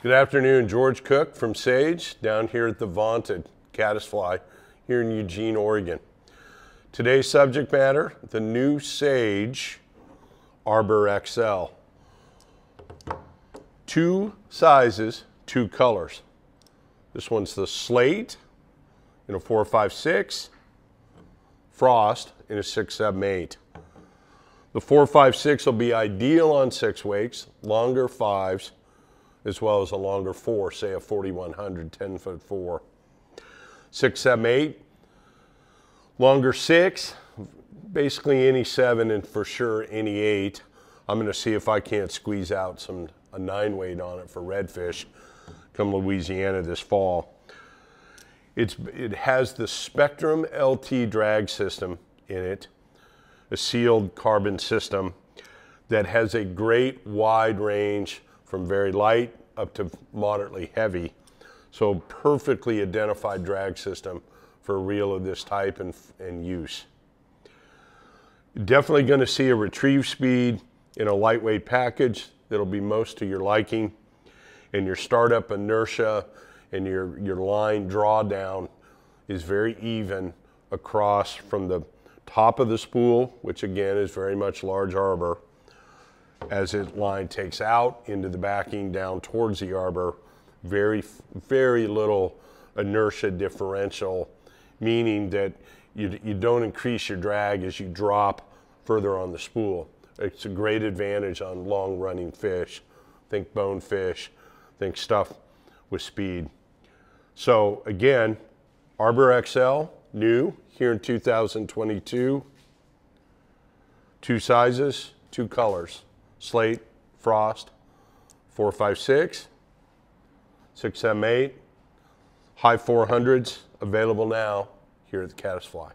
Good afternoon, George Cook from Sage down here at the vaunted Caddisfly here in Eugene, Oregon. Today's subject matter, the new Sage Arbor XL. Two sizes, two colors. This one's the slate in a 456, frost in a 678. The 456 will be ideal on six weights, longer fives, as well as a longer four, say a 4100 10 foot four. Six, seven, eight, longer six, basically any seven and for sure any eight. I'm gonna see if I can't squeeze out some a nine weight on it for redfish come Louisiana this fall. It's, it has the Spectrum LT drag system in it, a sealed carbon system that has a great wide range from very light up to moderately heavy. So perfectly identified drag system for a reel of this type and, and use. Definitely going to see a retrieve speed in a lightweight package that'll be most to your liking. And your startup inertia and your, your line drawdown is very even across from the top of the spool, which again is very much large arbor, as its line takes out into the backing down towards the arbor, very, very little inertia differential, meaning that you, you don't increase your drag as you drop further on the spool. It's a great advantage on long running fish. Think bonefish, think stuff with speed. So again, Arbor XL, new, here in 2022. Two sizes, two colors slate, frost, 456, 678, high 400s available now here at the Caddisfly.